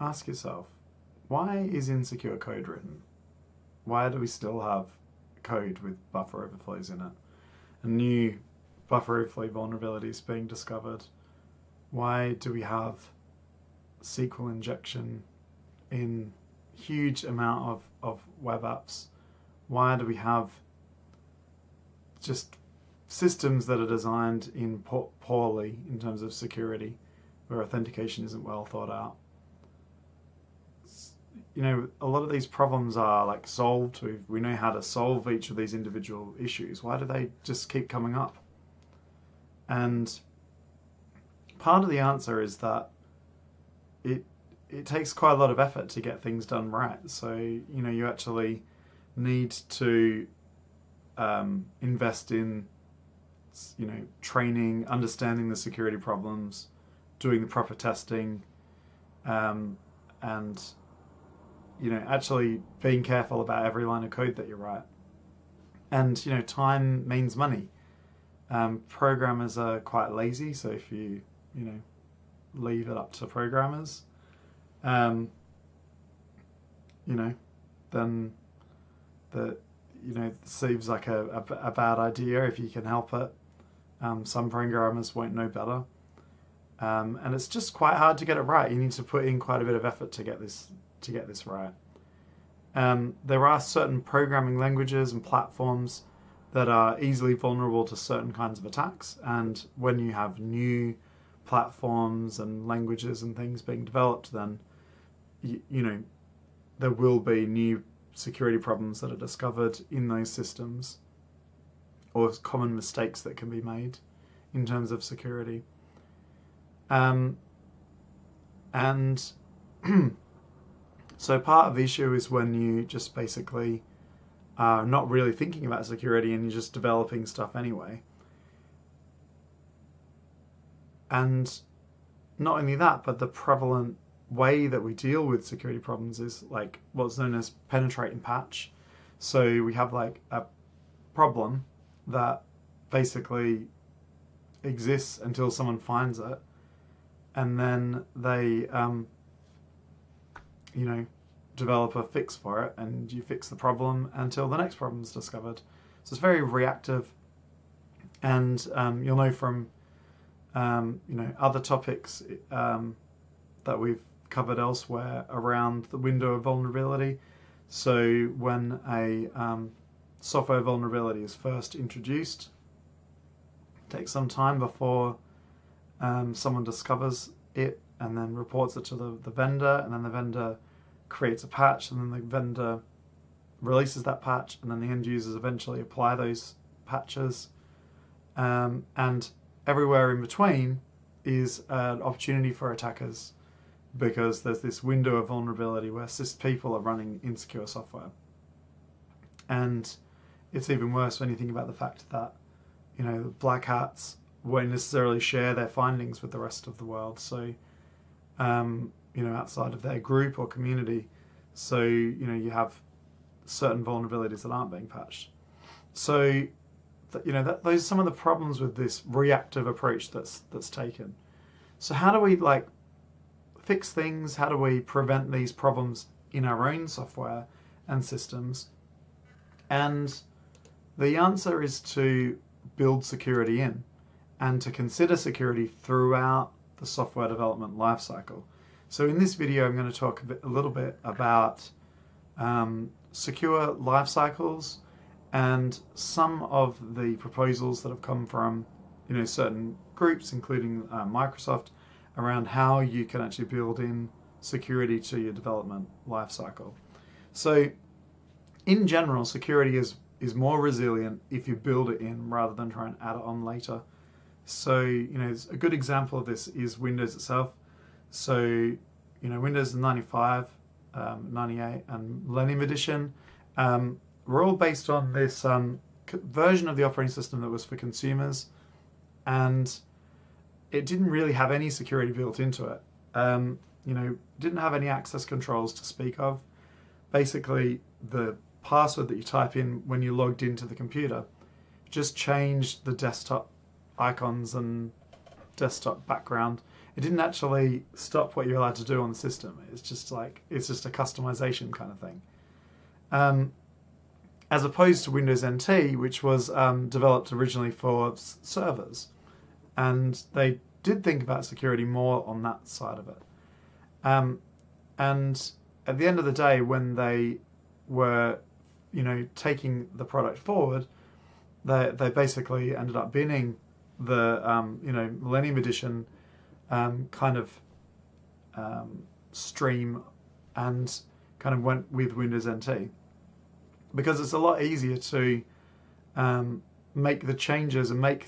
ask yourself, why is insecure code written? Why do we still have code with buffer overflows in it? A new buffer overflow vulnerabilities being discovered. Why do we have SQL injection in huge amount of, of web apps? Why do we have just systems that are designed in poorly in terms of security, where authentication isn't well thought out? You know, a lot of these problems are like solved. We we know how to solve each of these individual issues. Why do they just keep coming up? And part of the answer is that it it takes quite a lot of effort to get things done right. So you know you actually need to um, invest in you know training, understanding the security problems, doing the proper testing, um, and you know actually being careful about every line of code that you write. And you know time means money. Um, programmers are quite lazy, so if you you know leave it up to programmers, um, you know, then the you know seems like a, a, a, bad idea if you can help it. Um, some programmers won't know better, um, and it's just quite hard to get it right. You need to put in quite a bit of effort to get this to get this right. Um, there are certain programming languages and platforms that are easily vulnerable to certain kinds of attacks, and when you have new platforms and languages and things being developed, then you, you know there will be new security problems that are discovered in those systems or common mistakes that can be made in terms of security. Um, and so part of the issue is when you just basically are not really thinking about security and you're just developing stuff anyway. And not only that, but the prevalent way that we deal with security problems is like what's known as penetrate and patch. So we have like a problem that basically exists until someone finds it, and then they, um, you know, develop a fix for it, and you fix the problem until the next problem is discovered. So it's very reactive, and um, you'll know from um, you know other topics um, that we've covered elsewhere around the window of vulnerability. So when a um, software vulnerability is first introduced, it takes some time before um, someone discovers it and then reports it to the, the vendor, and then the vendor creates a patch, and then the vendor releases that patch, and then the end users eventually apply those patches. Um, and everywhere in between is an opportunity for attackers because there's this window of vulnerability where cis people are running insecure software. And it's even worse when you think about the fact that, you know, black hats won't necessarily share their findings with the rest of the world. So, um, you know, outside of their group or community. So, you know, you have certain vulnerabilities that aren't being patched. So, you know, that, those are some of the problems with this reactive approach that's that's taken. So, how do we like fix things? How do we prevent these problems in our own software and systems? And the answer is to build security in and to consider security throughout the software development lifecycle. So in this video, I'm going to talk a, bit, a little bit about um, secure life cycles and some of the proposals that have come from you know certain groups, including uh, Microsoft, around how you can actually build in security to your development lifecycle. So, in general, security is is more resilient if you build it in rather than try and add it on later. So, you know, a good example of this is Windows itself. So, you know, Windows 95, um, 98, and Millennium Edition um, were all based on this um, version of the operating system that was for consumers, and it didn't really have any security built into it. Um, you know, didn't have any access controls to speak of. Basically, the password that you type in when you logged into the computer just changed the desktop icons and desktop background. It didn't actually stop what you're allowed to do on the system. It's just like it's just a customization kind of thing. Um, as opposed to Windows NT, which was um, developed originally for s- servers, and they did think about security more on that side of it. Um, and at the end of the day, when they were, you know, taking the product forward, they they basically ended up binning the um, you know Millennium Edition um, kind of um, stream and kind of went with Windows NT because it's a lot easier to um, make the changes and make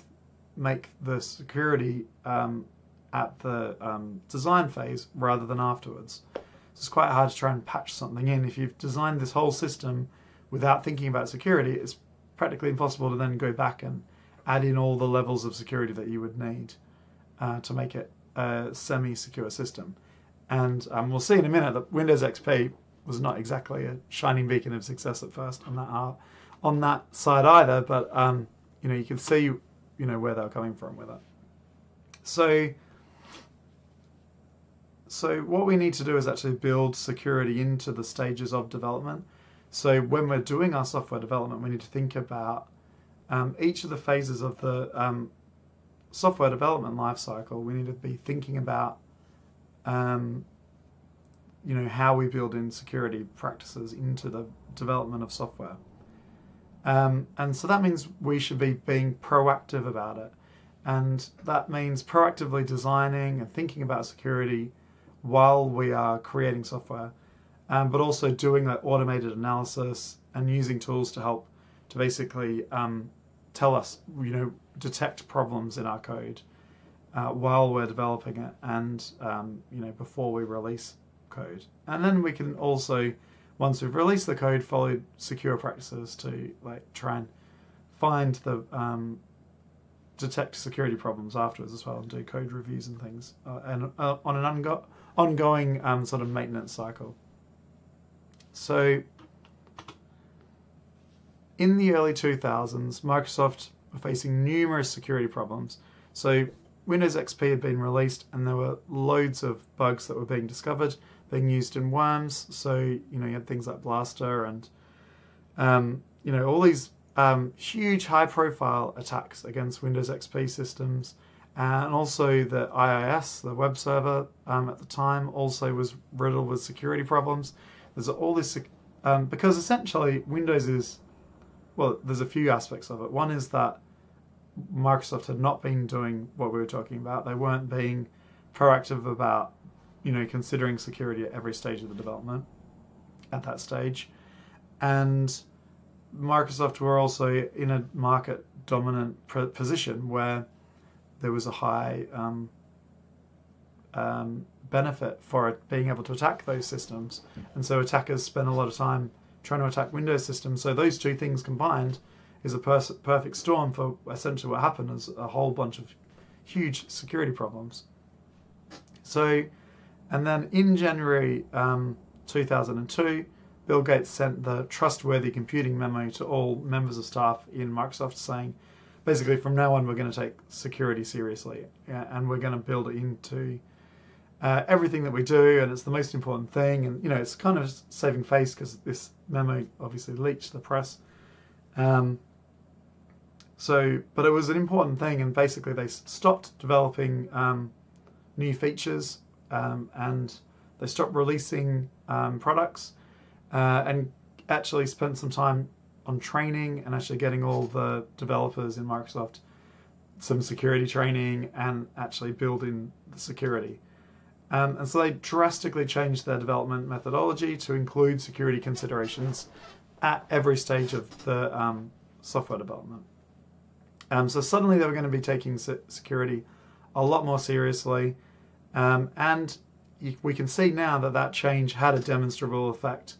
make the security um, at the um, design phase rather than afterwards. So it's quite hard to try and patch something in if you've designed this whole system without thinking about security. It's practically impossible to then go back and add in all the levels of security that you would need uh, to make it a semi-secure system. And um, we'll see in a minute that Windows XP was not exactly a shining beacon of success at first on that uh, on that side either. But um, you know, you can see you know where they're coming from with it. So, so what we need to do is actually build security into the stages of development. So when we're doing our software development, we need to think about um, each of the phases of the um, software development lifecycle. We need to be thinking about um, you know how we build in security practices into the development of software. Um, and so that means we should be being proactive about it. And that means proactively designing and thinking about security while we are creating software, um, but also doing that automated analysis and using tools to help to basically um, tell us, you know, detect problems in our code uh, while we're developing it and, um, you know, before we release code. And then we can also, once we've released the code, follow secure practices to like try and find the um, detect security problems afterwards as well and do code reviews and things uh, and uh, on an ongo- ongoing um, sort of maintenance cycle. So in the early 2000s, Microsoft were facing numerous security problems. So Windows XP had been released and there were loads of bugs that were being discovered, being used in worms. So, you know, you had things like Blaster and, um, you know, all these um, huge high profile attacks against Windows XP systems. And also the IIS, the web server um, at the time, also was riddled with security problems. There's all this, um, because essentially Windows is, well, there's a few aspects of it. One is that Microsoft had not been doing what we were talking about. They weren't being proactive about, you know, considering security at every stage of the development at that stage. And Microsoft were also in a market dominant position where there was a high um, um, benefit for it being able to attack those systems. And so attackers spend a lot of time trying to attack Windows systems. So those two things combined is a perfect storm for essentially what happened is a whole bunch of huge security problems. So, and then in January um, 2002, Bill Gates sent the trustworthy computing memo to all members of staff in Microsoft saying, basically, from now on, we're going to take security seriously and we're going to build it into uh, everything that we do, and it's the most important thing. And, you know, it's kind of saving face because this memo obviously leaked to the press. Um, so, but it was an important thing, and basically they stopped developing um, new features um, and they stopped releasing um, products uh, and actually spent some time on training and actually getting all the developers in Microsoft some security training and actually building the security. Um, and so they drastically changed their development methodology to include security considerations at every stage of the um, software development. Um, so suddenly they were going to be taking security a lot more seriously. Um, and we can see now that that change had a demonstrable effect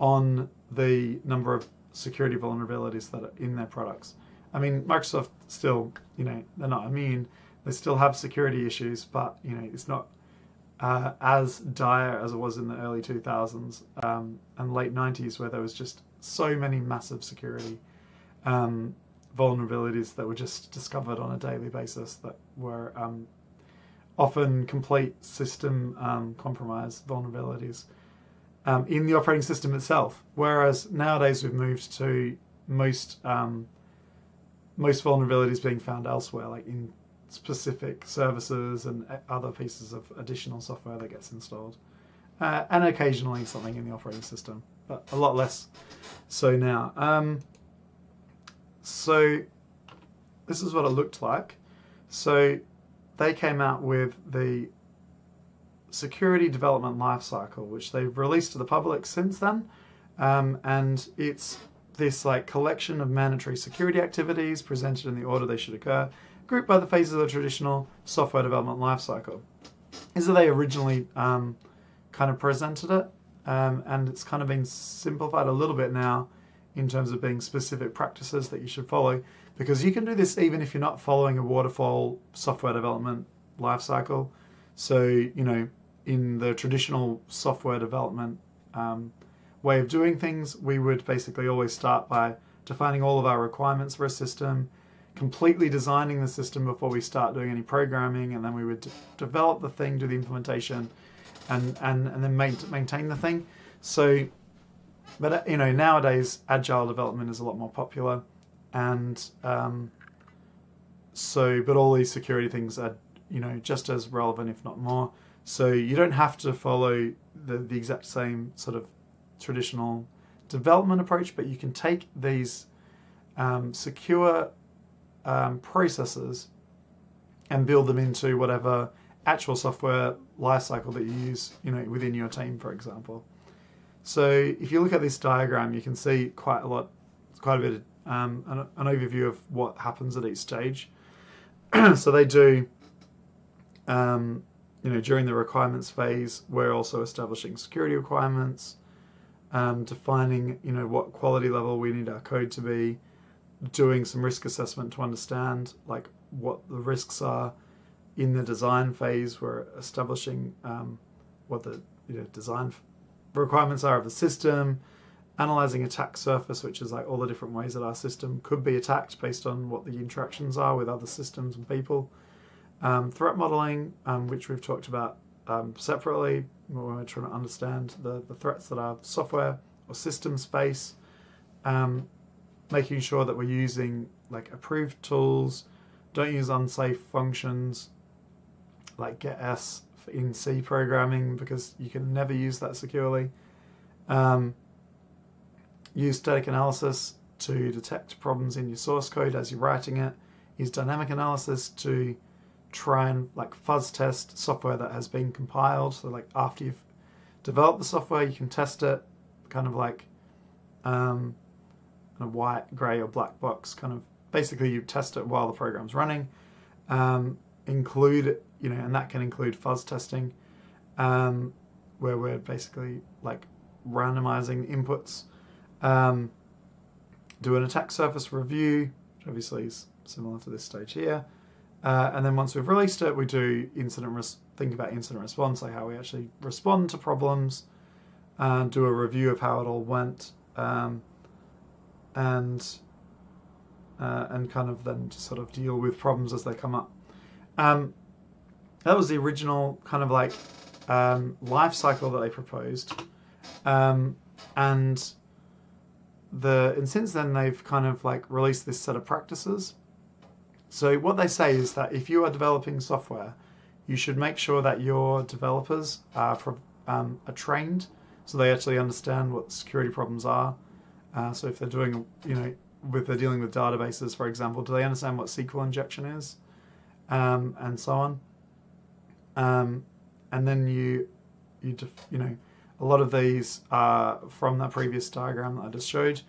on the number of security vulnerabilities that are in their products. I mean, Microsoft still, you know, they're not immune. They still have security issues, but you know, it's not uh, as dire as it was in the early 2000s um, and late 90s, where there was just so many massive security um, vulnerabilities that were just discovered on a daily basis that were um, often complete system um, compromise vulnerabilities um, in the operating system itself. Whereas nowadays we've moved to most um, most vulnerabilities being found elsewhere, like in specific services and other pieces of additional software that gets installed, uh, and occasionally something in the operating system, but a lot less so now. Um, so this is what it looked like. So they came out with the security development lifecycle, which they've released to the public since then, um, and it's this like collection of mandatory security activities presented in the order they should occur, grouped by the phases of the traditional software development lifecycle. Is that they originally um, kind of presented it, um, and it's kind of been simplified a little bit now in terms of being specific practices that you should follow, because you can do this even if you're not following a waterfall software development lifecycle. So you know, in the traditional software development um, way of doing things, we would basically always start by defining all of our requirements for a system, completely designing the system before we start doing any programming, and then we would de- develop the thing, do the implementation, and and and then main, maintain the thing. So, but you know nowadays agile development is a lot more popular, and um, so but all these security things are you know just as relevant if not more. So you don't have to follow the, the exact same sort of traditional development approach, but you can take these um, secure um, processes and build them into whatever actual software lifecycle that you use, you know, within your team, for example. So if you look at this diagram, you can see quite a lot, quite a bit, of, um, an, an, overview of what happens at each stage. so they do, um, you know, during the requirements phase, we're also establishing security requirements um, defining you know what quality level we need our code to be, doing some risk assessment to understand like what the risks are in the design phase. We're establishing um, what the you know, design requirements are of the system, analyzing attack surface, which is like all the different ways that our system could be attacked based on what the interactions are with other systems and people. Um, threat modeling, um, which we've talked about um, separately when we're trying to understand the, the threats that our software or systems face, um, making sure that we're using like approved tools, don't use unsafe functions like getS in C programming because you can never use that securely. Um, use static analysis to detect problems in your source code as you're writing it. Use dynamic analysis to try and like fuzz test software that has been compiled. So like after you've developed the software, you can test it, kind of like um, of white, grey, or black box. Kind of basically you test it while the program's running. Um, include you know, and that can include fuzz testing, um, where we're basically like randomizing inputs. Um, do an attack surface review, which obviously is similar to this stage here. Uh, and then once we've released it, we do incident think about incident response, like how we actually respond to problems, and do a review of how it all went, um, and uh, and kind of then just sort of deal with problems as they come up. Um, that was the original kind of like um, life cycle that they proposed, um, and the and since then they've kind of like released this set of practices so what they say is that if you are developing software, you should make sure that your developers are, um, are trained so they actually understand what security problems are. Uh, so if they're doing, you know, if they're dealing with databases, for example, do they understand what SQL injection is, um, and so on. Um, and then you, you, def- you know, a lot of these are from that previous diagram that I just showed.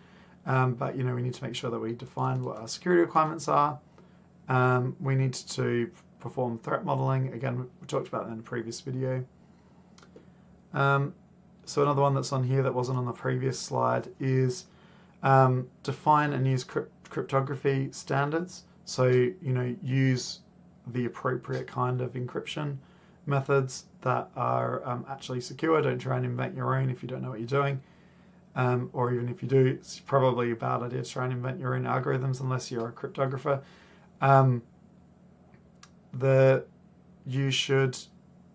Um, but you know, we need to make sure that we define what our security requirements are. Um, we need to perform threat modeling. Again, we talked about that in a previous video. Um, so another one that's on here that wasn't on the previous slide is um, define and use crypt- cryptography standards. So, you know, use the appropriate kind of encryption methods that are um, actually secure. Don't try and invent your own if you don't know what you're doing. Um, or even if you do, it's probably a bad idea to try and invent your own algorithms unless you're a cryptographer. Um, the you should,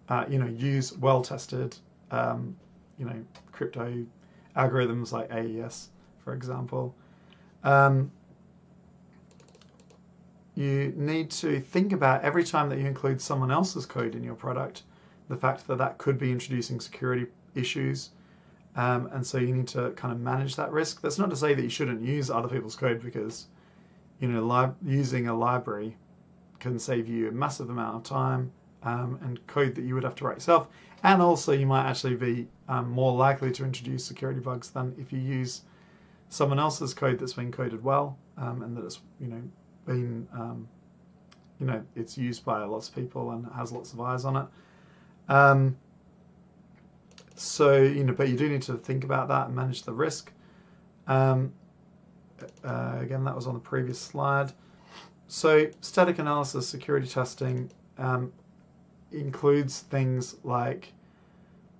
uh, you know, use well-tested, um, you know, crypto algorithms like AES, for example. Um, you need to think about every time that you include someone else's code in your product, the fact that that could be introducing security issues. Um, and so you need to kind of manage that risk. That's not to say that you shouldn't use other people's code because, you know, using a library can save you a massive amount of time um, and code that you would have to write yourself. And also, you might actually be um, more likely to introduce security bugs than if you use someone else's code that's been coded well um, and that it's you know been um, you know it's used by lots of people and has lots of eyes on it. Um, so you know, but you do need to think about that and manage the risk. Um, uh, again, that was on the previous slide. So static analysis, security testing um, includes things like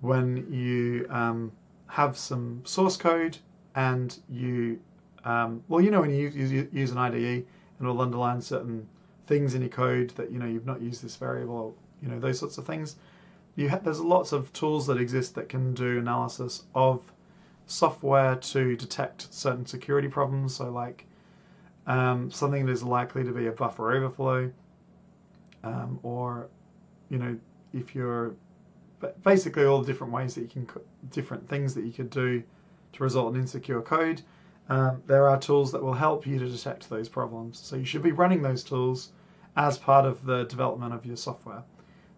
when you um, have some source code and you, um, well, you know, when you use, use, an IDE and it'll underline certain things in your code that you know you've not used this variable, or, you know, those sorts of things. You ha- there's lots of tools that exist that can do analysis of software to detect certain security problems. So, like um, something that is likely to be a buffer overflow, um, or you know, if you're basically all the different ways that you can, different things that you could do to result in insecure code. Um, there are tools that will help you to detect those problems. So you should be running those tools as part of the development of your software.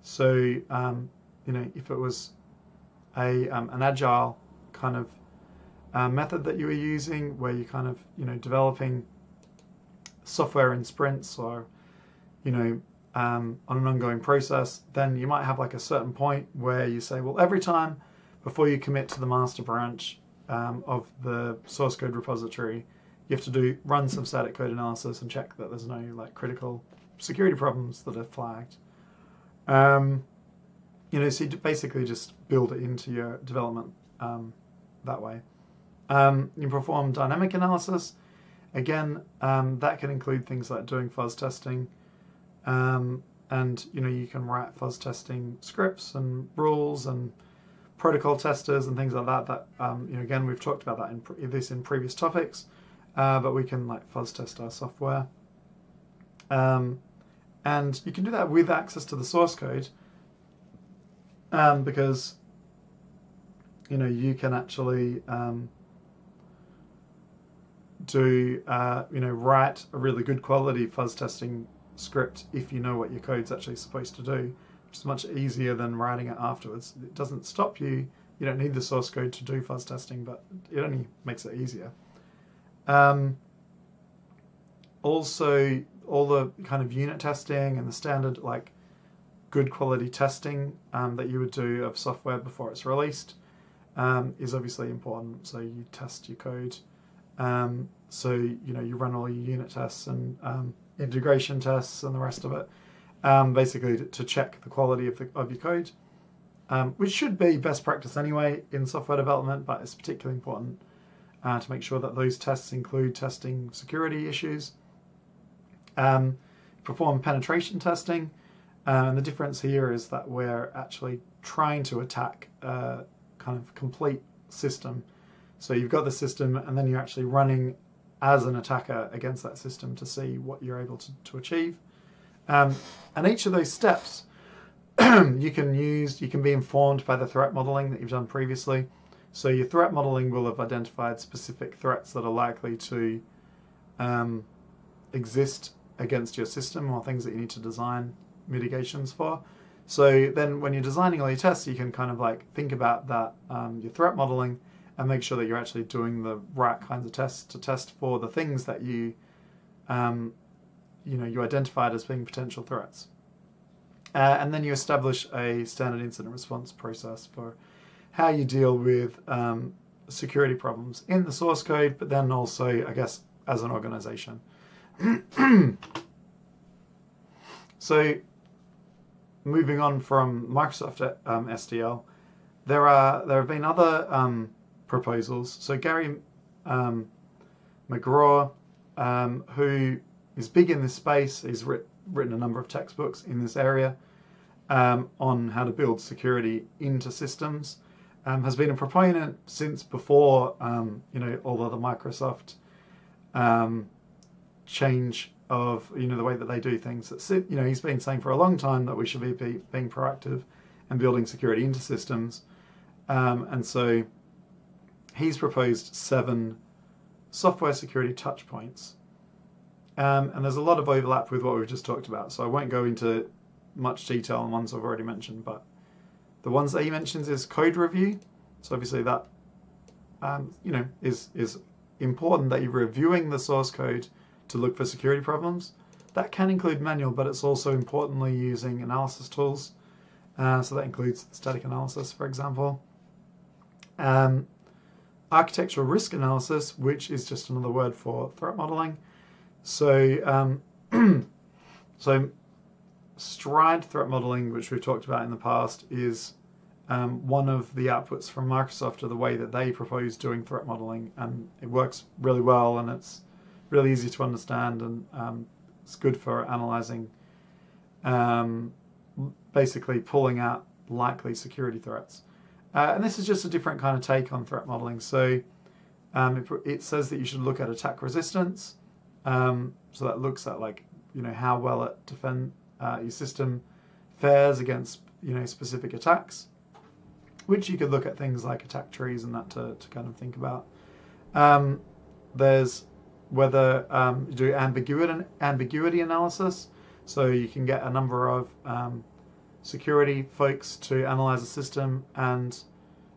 So um, you know, if it was a um, an agile kind of uh, method that you were using, where you're kind of you know developing software in sprints or you know um, on an ongoing process, then you might have like a certain point where you say, well, every time before you commit to the master branch um, of the source code repository, you have to do run some static code analysis and check that there's no like critical security problems that are flagged. Um, you know, so you basically just build it into your development um, that way. Um, you perform dynamic analysis. Again, um, that can include things like doing fuzz testing. Um, and you know you can write fuzz testing scripts and rules and protocol testers and things like that. That um, you know again we've talked about that in pre- this in previous topics, uh, but we can like fuzz test our software. Um, and you can do that with access to the source code, um, because you know you can actually um, do uh, you know write a really good quality fuzz testing script if you know what your code's actually supposed to do, is much easier than writing it afterwards. It doesn't stop you. You don't need the source code to do fuzz testing, but it only makes it easier. Um, also, all the kind of unit testing and the standard like good quality testing um, that you would do of software before it's released um, is obviously important. So you test your code. Um, so you know you run all your unit tests and um, integration tests and the rest of it, um, basically to, to, check the quality of, the, of your code, um, which should be best practice anyway in software development, but it's particularly important uh, to make sure that those tests include testing security issues. Um, perform penetration testing, uh, and the difference here is that we're actually trying to attack a kind of complete system. So you've got the system, and then you're actually running as an attacker against that system to see what you're able to, to achieve. Um, and each of those steps you can use, you can be informed by the threat modeling that you've done previously. So your threat modeling will have identified specific threats that are likely to um, exist against your system or things that you need to design mitigations for. So then when you're designing all your tests, you can kind of like think about that, um, your threat modeling, and make sure that you're actually doing the right kinds of tests to test for the things that you, um, you know, you identified as being potential threats. Uh, and then you establish a standard incident response process for how you deal with um, security problems in the source code, but then also, I guess, as an organization. so, moving on from Microsoft um, SDL, there are there have been other um, proposals. So Gary um, McGraw, um, who is big in this space, he's writ- written a number of textbooks in this area. um, on how to build security into systems. Um, has been a proponent since before, um, you know, all of the Microsoft um, change of you know the way that they do things. you know, he's been saying for a long time that we should be, be being proactive and building security into systems, um, and so he's proposed seven software security touch points. Um, and there's a lot of overlap with what we've just talked about, so I won't go into much detail on ones I've already mentioned, but the ones that he mentions is code review. So obviously that um, you know is is important that you're reviewing the source code to look for security problems. That can include manual, but it's also importantly using analysis tools. Uh, so that includes static analysis, for example. Um, architectural risk analysis, which is just another word for threat modeling. So, um, so Stride threat modeling, which we've talked about in the past, is um, one of the outputs from Microsoft of the way that they propose doing threat modeling, and it works really well, and it's really easy to understand, and um, it's good for analyzing, um, basically pulling out likely security threats. Uh, and this is just a different kind of take on threat modeling. So um, it, it, says that you should look at attack resistance. Um, so that looks at like you know how well it defend uh, your system fares against you know specific attacks, which you could look at things like attack trees and that to, to kind of think about. Um, there's whether um, you do ambiguity ambiguity analysis, so you can get a number of um, security folks to analyze a system and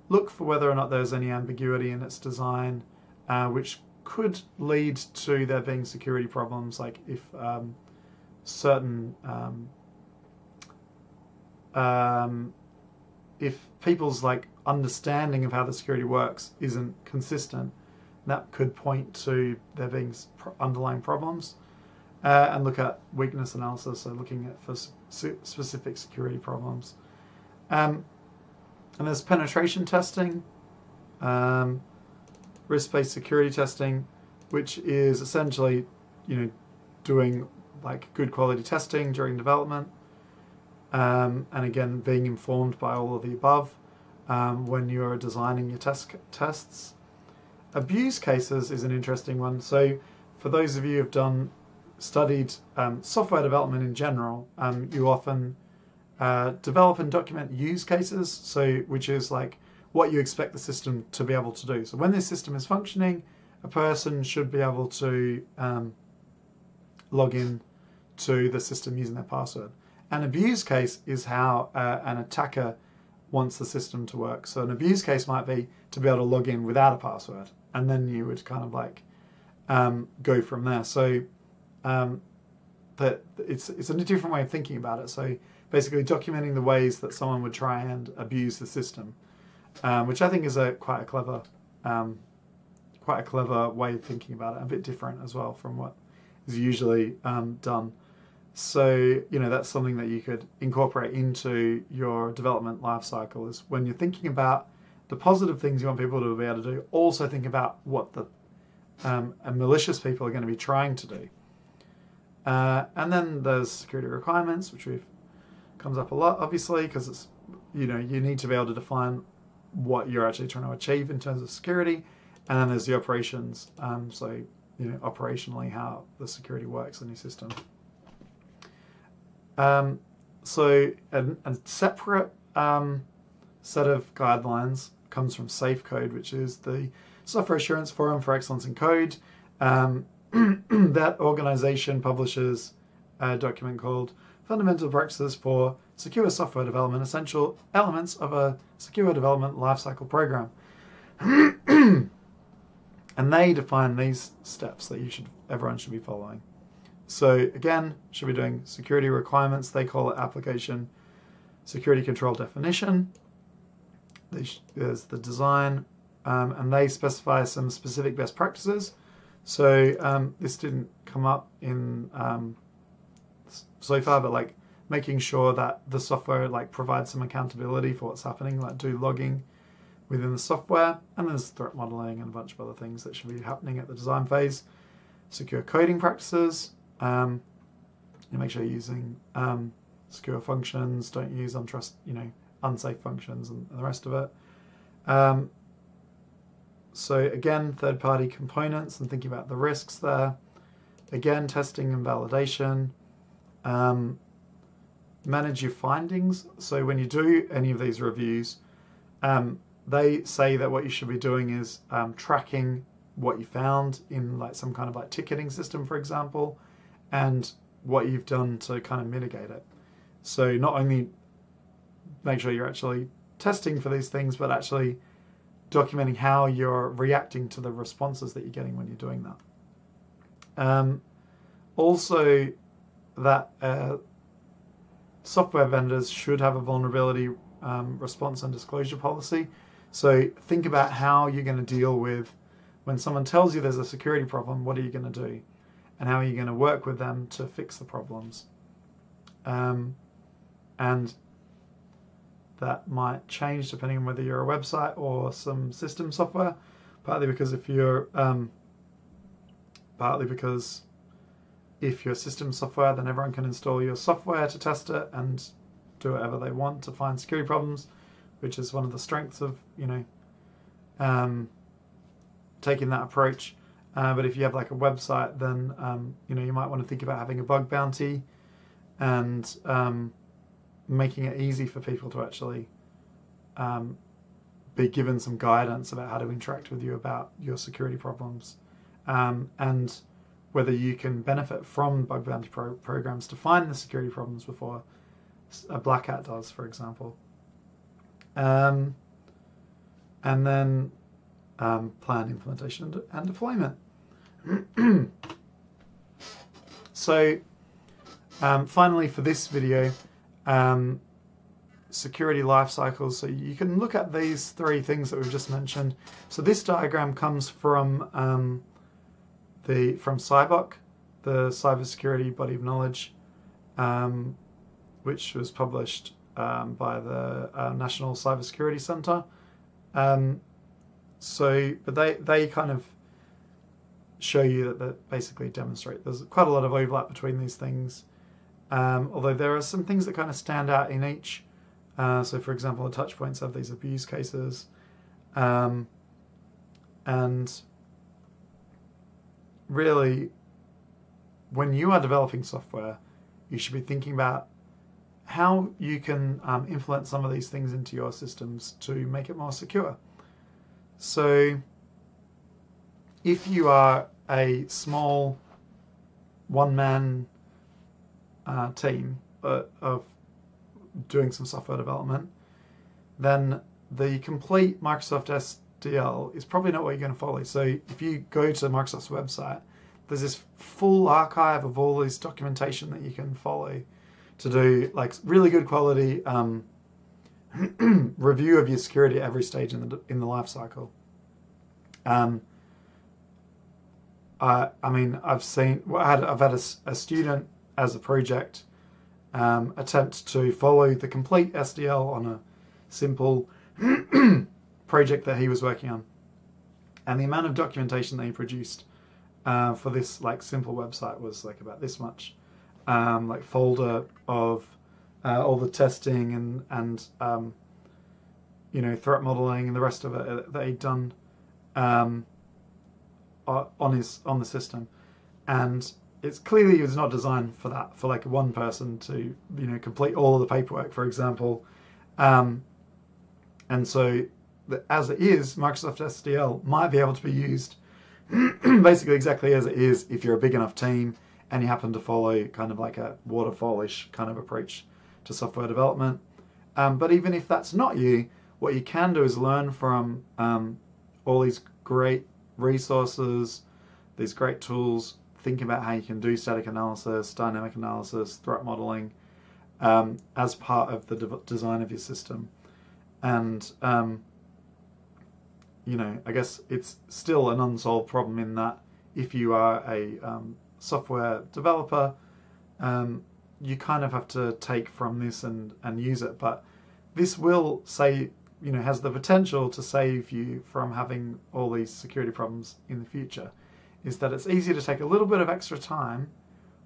look for whether or not there's any ambiguity in its design, uh, which could lead to there being security problems, like if um, certain um, um, if people's like understanding of how the security works isn't consistent, that could point to there being underlying problems. Uh, and look at weakness analysis, so looking at for specific security problems. Um, and there's penetration testing, um, risk-based security testing, which is essentially, you know, doing like good quality testing during development, um, and again being informed by all of the above um, when you're designing your test tests. Abuse cases is an interesting one. So, for those of you who've done studied um, software development in general, um, you often uh, develop and document use cases. So, which is like what you expect the system to be able to do. So, when this system is functioning, a person should be able to um, log in to the system using their password. An abuse case is how uh, an attacker wants the system to work. So an abuse case might be to be able to log in without a password, and then you would kind of like um, go from there. So um, that it's it's a different way of thinking about it. So basically, documenting the ways that someone would try and abuse the system, um, which I think is a quite a clever um, quite a clever way of thinking about it. A bit different as well from what is usually um, done. So, you know, that's something that you could incorporate into your development life cycle is when you're thinking about the positive things you want people to be able to do, also think about what the um, malicious people are going to be trying to do. Uh, and then there's security requirements, which we've comes up a lot, obviously, because it's you know you need to be able to define what you're actually trying to achieve in terms of security, and then there's the operations. Um, so you know operationally how the security works in your system. Um, so a, separate um, set of guidelines comes from SafeCode, which is the Software Assurance Forum for Excellence in Code. Um, that organization publishes a document called Fundamental Practices for Secure Software Development Essential Elements of a Secure Development Lifecycle Program. and they define these steps that you should everyone should be following. So again, should be doing security requirements. They call it application security control definition. There's the design, um, and they specify some specific best practices. So um, this didn't come up in um, so far, but like making sure that the software like provides some accountability for what's happening, like do logging within the software, and there's threat modeling and a bunch of other things that should be happening at the design phase. Secure coding practices, um, you make sure you're using um, secure functions, don't use untrust, you know, unsafe functions, and, and the rest of it. Um, so again, third-party components and thinking about the risks there. Again, testing and validation. Um, manage your findings. So when you do any of these reviews, um, they say that what you should be doing is um, tracking what you found in like some kind of like ticketing system, for example, and what you've done to kind of mitigate it. So not only make sure you're actually testing for these things, but actually documenting how you're reacting to the responses that you're getting when you're doing that. Um, also, that uh, software vendors should have a vulnerability um, response and disclosure policy. So think about how you're going to deal with when someone tells you there's a security problem, what are you going to do? And how are you going to work with them to fix the problems? Um, and that might change depending on whether you're a website or some system software. Partly because if you're, um, partly because if you're system software, then everyone can install your software to test it and do whatever they want to find security problems, which is one of the strengths of you know um, taking that approach. Uh, but if you have like a website, then um, you know you might want to think about having a bug bounty and um, making it easy for people to actually um, be given some guidance about how to interact with you about your security problems um, and whether you can benefit from bug bounty pro- programs to find the security problems before a black hat does, for example. Um, and then um, plan implementation and deployment. so, um, finally, for this video, um, security life cycles. So you can look at these three things that we've just mentioned. So this diagram comes from um, the from CyBOK, the Cybersecurity Body of Knowledge, um, which was published um, by the uh, National Cybersecurity Center. Um, so, but they they kind of show you that that basically demonstrate there's quite a lot of overlap between these things. Um, although there are some things that kind of stand out in each. Uh, so, for example, the touch points have these abuse cases, um, and really, when you are developing software, you should be thinking about how you can um, influence some of these things into your systems to make it more secure. So, if you are a small one man uh, team uh, of doing some software development, then the complete Microsoft SDL is probably not what you're going to follow. So if you go to Microsoft's website, there's this full archive of all this documentation that you can follow to do like really good quality um, review of your security at every stage in the in the life cycle. Um, I, I mean, I've seen, I had, I've had a, a student as a project um, attempt to follow the complete SDL on a simple project that he was working on. And the amount of documentation that he produced uh, for this like simple website was like about this much, um, like folder of uh, all the testing and and um, you know threat modeling and the rest of it uh, that he'd done um, on his on the system, and it's clearly it was not designed for that for like one person to you know complete all of the paperwork, for example, um, and so as it is, Microsoft SDL might be able to be used basically exactly as it is if you're a big enough team and you happen to follow kind of like a waterfallish kind of approach to software development. Um, but even if that's not you, what you can do is learn from um, all these great resources, these great tools, think about how you can do static analysis, dynamic analysis, threat modeling um, as part of the de- design of your system. And um, you know, I guess it's still an unsolved problem in that if you are a um, software developer, um, you kind of have to take from this and, and use it. But this will say, you know, has the potential to save you from having all these security problems in the future. Is that it's easy to take a little bit of extra time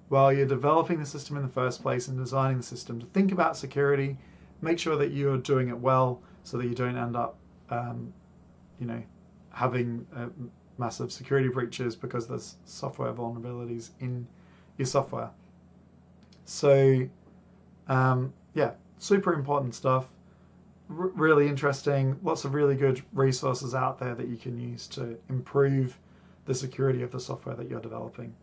while you're developing the system in the first place and designing the system to think about security, make sure that you're doing it well so that you don't end up, um, you know, having uh, massive security breaches because there's software vulnerabilities in your software. So, um, yeah, super important stuff. R- really interesting. Lots of really good resources out there that you can use to improve the security of the software that you're developing.